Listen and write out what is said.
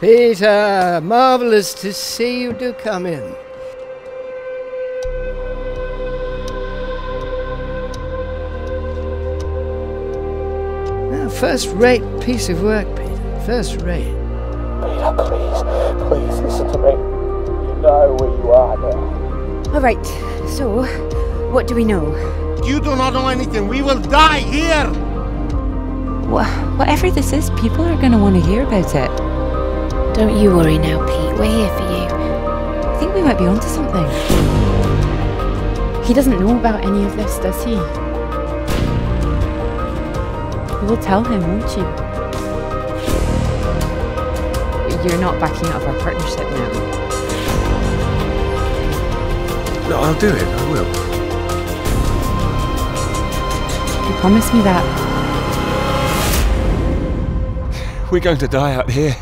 Peter, marvellous to see you do come in. First rate piece of work, Peter. First rate. Peter, please, please listen to me. You know where you are now. All right, so what do we know? You do not know anything. We will die here. Wha whatever this is, people are going to want to hear about it. Don't you worry now, Pete. We're here for you. I think we might be onto something. He doesn't know about any of this, does he? You will tell him, won't you? You're not backing out of our partnership now. No, I'll do it. I will. You promise me that? We're going to die out here.